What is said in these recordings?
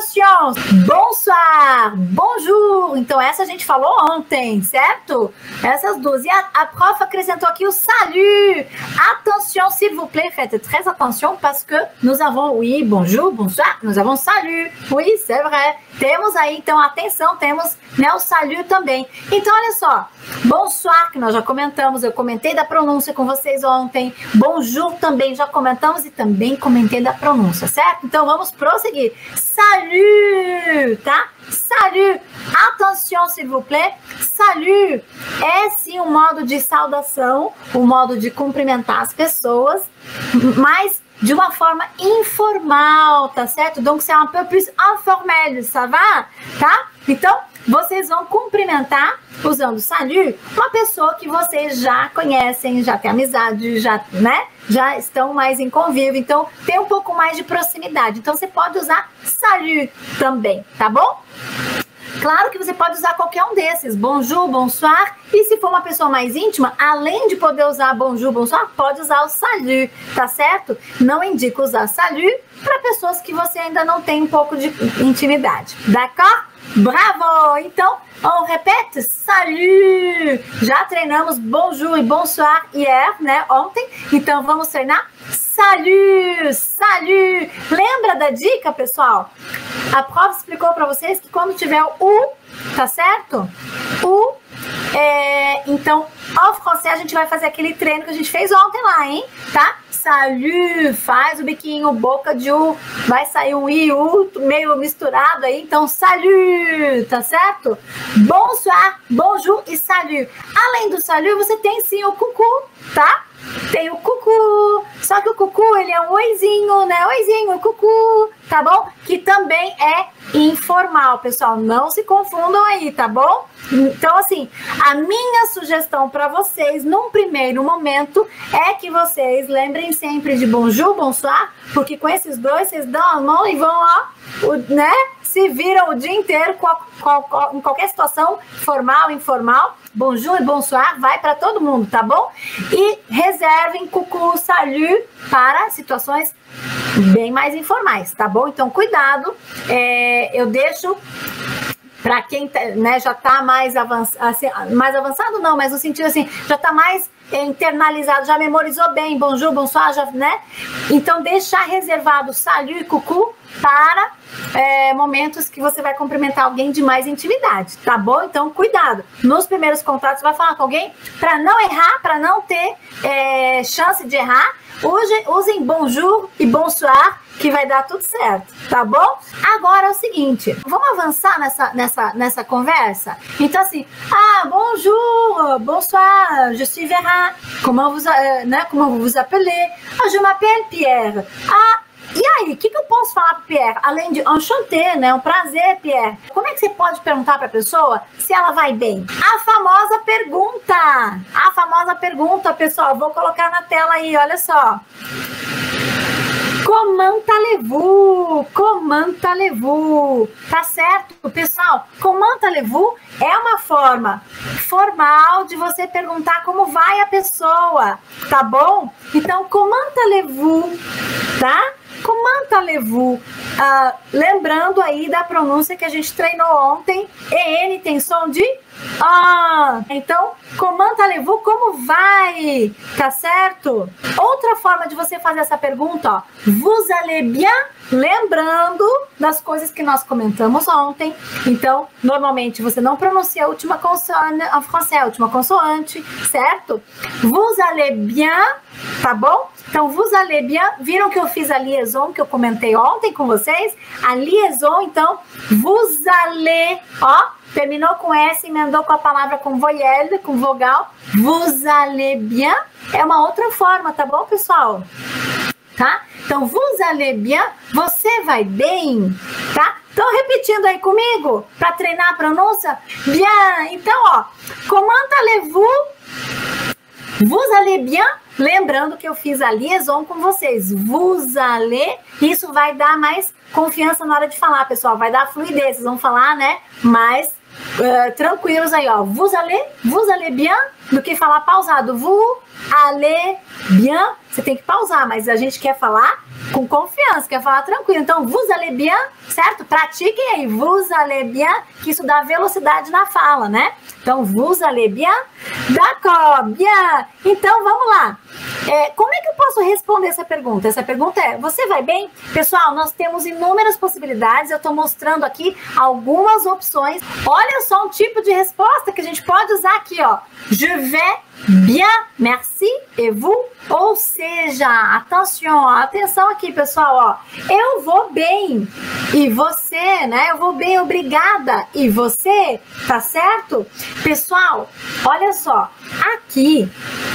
sensacional Attention! Bonsoir! Bonjour! Então, essa a gente falou ontem, certo? Essas duas. E a, a prof acrescentou aqui o salut! Attention, s'il vous plaît, faites très attention parce que nous avons, oui, bonjour, bonsoir, nous avons salut. Oui, c'est vrai. Temos aí, então, atenção, temos né, o salut também. Então, olha só. Bonsoir, que nós já comentamos, eu comentei da pronúncia com vocês ontem. Bonjour também já comentamos e também comentei da pronúncia, certo? Então, vamos prosseguir. Salut, tá? Salut! Attention, s'il vous plaît. Salut é sim um modo de saudação, um modo de cumprimentar as pessoas, mas de uma forma informal, tá certo? Donc c'est un peu plus informel, ça va? Tá? Então, vocês vão cumprimentar usando salut uma pessoa que vocês já conhecem, já tem amizade, já, né? Já estão mais em convívio, então tem um pouco mais de proximidade. Então você pode usar salut também, tá bom? Claro que você pode usar qualquer um desses, bonjour, bonsoir, e se for uma pessoa mais íntima, além de poder usar bonjour, bonsoir, pode usar o salut, tá certo? Não indico usar salut para pessoas que você ainda não tem um pouco de intimidade, d'accord? Bravo! Então, on repete salut! Já treinamos bonjour e bonsoir hier, né, ontem, então vamos treinar salut, salut. Lembra da dica, pessoal? A prova explicou para vocês que quando tiver o U, tá certo? O, é, então, ao francês a gente vai fazer aquele treino que a gente fez ontem lá, hein? Tá? Salut, faz o biquinho, boca de U, vai sair um I, U meio misturado aí, então salut, tá certo? Bonsoir, bonjour e salut. Além do salut, você tem sim o cucu, tá? Tem o cucu, só que o cucu ele é um oizinho, né? Oizinho, cucu, tá bom? Que também é informal, pessoal. Não se confundam aí, tá bom? Então, assim, a minha sugestão para vocês, num primeiro momento, é que vocês lembrem sempre de bonjour, bonsoir, porque com esses dois vocês dão a mão e vão, ó, né? Se viram o dia inteiro em qualquer situação, formal, informal. Bonjour e bonsoir vai para todo mundo, tá bom? E reservem cucu, salut para situações bem mais informais, tá bom? Então, cuidado. É, eu deixo para quem tá, né, já está mais avançado, assim, mais avançado não, mas no sentido assim, já está mais internalizado, já memorizou bem, bonjour, bonsoir, já, né? Então deixar reservado salut e cucu para é, momentos que você vai cumprimentar alguém de mais intimidade, tá bom? Então cuidado. Nos primeiros contatos, vai falar com alguém para não errar, para não ter é, chance de errar. Use, usem bonjour e bonsoir que vai dar tudo certo, tá bom? Agora é o seguinte, vamos avançar nessa, nessa, nessa conversa? Então, assim, ah, bonjour, bonsoir, je suis Vera, comment vous, uh, né, comment vous appelez? Ah, je m'appelle Pierre. Ah, e aí, o que, que eu posso falar para Pierre? Além de enchanté, né? Um prazer, Pierre. Como é que você pode perguntar para a pessoa se ela vai bem? A famosa pergunta. A famosa pergunta, pessoal. Vou colocar na tela aí, olha só. Comment allez-vous? Comment allez-vous? Tá certo, pessoal? Comment allez-vous é uma forma formal de você perguntar como vai a pessoa, tá bom? Então, comment allez-vous? Tá? Comment allez-vous? Ah, lembrando aí da pronúncia que a gente treinou ontem, EN tem som de ah, então, comment allez-vous? Como vai? Tá certo? Outra forma de você fazer essa pergunta, ó. Vous allez bien? Lembrando das coisas que nós comentamos ontem. Então, normalmente você não pronuncia a última consoante, a francês, a última consoante, certo? Vous allez bien? Tá bom? Então, vous allez bien? Viram que eu fiz a liaison que eu comentei ontem com vocês? A liaison, então, vous allez, ó, terminou com S, emendou com a palavra com voyelle, com vogal. Vous allez bien? É uma outra forma, tá bom, pessoal? Tá? Então, vous allez bien? Você vai bem? Tá? Estão repetindo aí comigo para treinar a pronúncia? Bien. Então, ó, comment allez-vous? Vous allez bien? Lembrando que eu fiz a liaison com vocês. Vous allez. Isso vai dar mais confiança na hora de falar, pessoal. Vai dar fluidez. Vocês vão falar, né? Mais uh, tranquilos aí, ó. Vous allez, vous allez bien? Do que falar pausado. Vous allez bien. Você tem que pausar, mas a gente quer falar com confiança, quer falar tranquilo. Então, vous allez bien, certo? Pratiquem aí, vous allez bien, que isso dá velocidade na fala, né? Então, vous allez bien? D'accord, bien. Então, vamos lá. É, como é que eu posso responder essa pergunta? Essa pergunta é: você vai bem? Pessoal, nós temos inúmeras possibilidades. Eu estou mostrando aqui algumas opções. Olha só um tipo de resposta que a gente pode usar aqui, ó. Je vais bien, merci, et vous? Ou seja, atenção, atenção aqui, pessoal, ó. Eu vou bem e você, né? Eu vou bem, obrigada. E você, tá certo? Pessoal, olha só, aqui,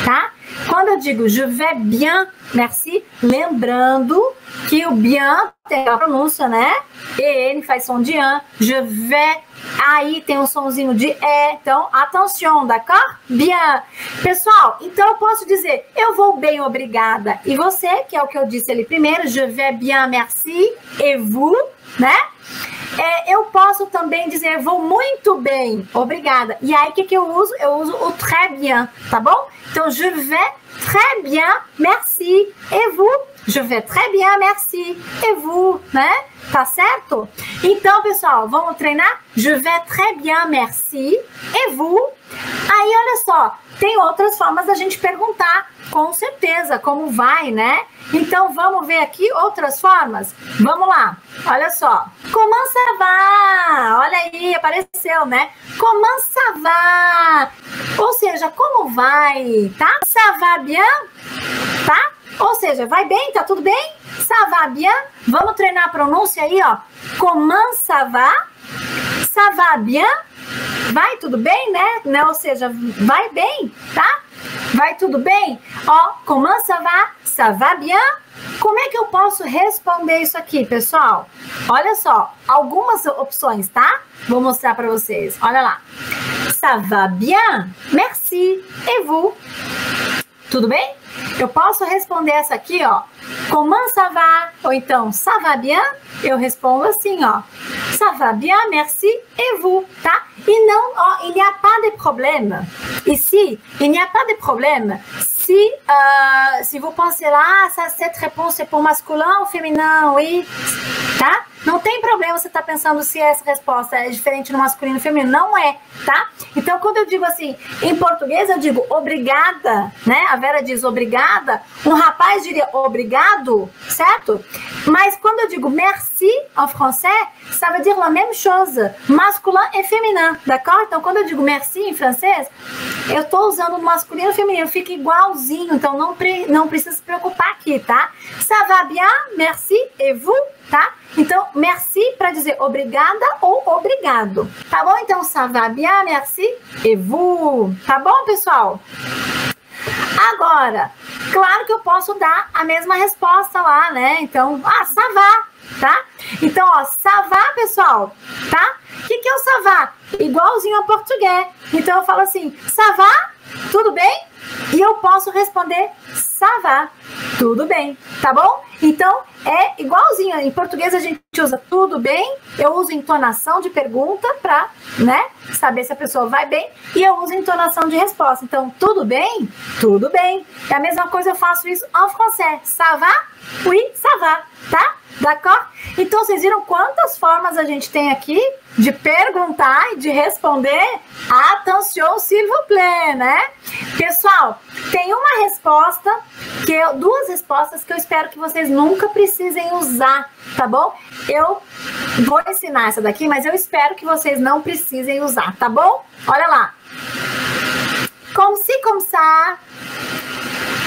tá? Quando eu digo je vais bien, merci, lembrando que o bien tem a pronúncia, né? E ele faz som de an. Je vais, aí tem um somzinho de é. Então, atenção, d'accord? Bien. Pessoal, então eu posso dizer eu vou bem, obrigada. E você, que é o que eu disse ali primeiro, je vais bien, merci. Et vous, né? É, eu posso também dizer vou muito bem, obrigada. E aí o que, que eu uso? Eu uso o très bien, tá bom? Então, je vais très bien, merci. Et vous? Je vais très bien, merci. Et vous, né? Tá certo? Então, pessoal, vamos treinar? Je vais très bien, merci. Et vous? Tem outras formas da gente perguntar, com certeza, como vai, né? Então, vamos ver aqui outras formas? Vamos lá, olha só. Comment ça va? Olha aí, apareceu, né? Comment ça va? Ou seja, como vai, tá? Ça va bien? Tá? Ou seja, vai bem? Tá tudo bem? Ça va bien? Vamos treinar a pronúncia aí, ó. Comment ça va? Ça va bien? Vai tudo bem, né? né? Ou seja, vai bem, tá? Vai tudo bem? Ó, comment ça va? Ça va bien? Como é que eu posso responder isso aqui, pessoal? Olha só, algumas opções, tá? Vou mostrar para vocês. Olha lá. Ça va bien? Merci. Et vous? Tudo bem? Eu posso responder essa aqui, ó. Comment ça va? Ou então, ça va bien? Eu respondo assim, ó. Ça va bien, merci. Et vous? Tá? E não, ó, il n'y a pas de problème. Ici, il n'y a pas de problème. Si, euh, si vous pensez lá, ça, cette réponse é pour masculin ou féminin, oui, tá? Não tem problema você estar tá pensando se essa resposta é diferente no masculino e feminino. Não é, tá? Então, quando eu digo assim, em português, eu digo obrigada, né? A Vera diz obrigada. Um rapaz diria obrigado, certo? Mas quando eu digo merci en français, ça veut dire la même chose. Masculin e féminin, d'accord? Então, quando eu digo merci em francês, eu estou usando masculino e feminino. Fica igualzinho. Então, não, pre não precisa se preocupar aqui, tá? Ça va bien, merci, et vous, tá? Então, merci para dizer obrigada ou obrigado. Tá bom? Então, ça va bien, merci, et vous. Tá bom, pessoal? Agora, claro que eu posso dar a mesma resposta lá, né? Então, ah, ça va, tá? Então, ó, ça va, pessoal, tá? O que, que é o ça va? Igualzinho ao português. Então, eu falo assim, ça va? Tudo bem? E eu posso responder ça va, tudo bem, tá bom? Então é igualzinho. Em português a gente usa tudo bem, eu uso entonação de pergunta para, né, saber se a pessoa vai bem, e eu uso entonação de resposta. Então, tudo bem? Tudo bem. É a mesma coisa eu faço isso em francês. Ça va? Oui, ça tá? D'accord? Então, vocês viram quantas formas a gente tem aqui de perguntar e de responder? Atenção, s'il vous plaît, né? Pessoal, tem uma resposta, que eu, duas respostas que eu espero que vocês nunca precisem usar, tá bom? Eu vou ensinar essa daqui, mas eu espero que vocês não precisem usar, tá bom? Olha lá. Como se, como ça.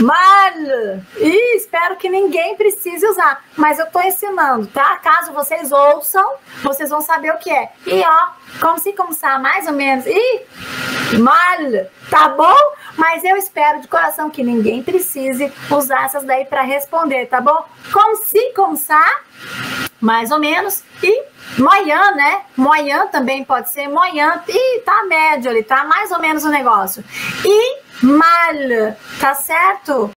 Mal! E espero que ninguém precise usar, mas eu tô ensinando, tá? Caso vocês ouçam, vocês vão saber o que é. E ó, como se começar mais ou menos. E mal, tá bom? Mas eu espero de coração que ninguém precise usar essas daí para responder, tá bom? Como se começar, mais ou menos. E Moyan, né? Moyan também pode ser Moyan. E tá médio ali, tá mais ou menos o negócio. E mal, tá certo?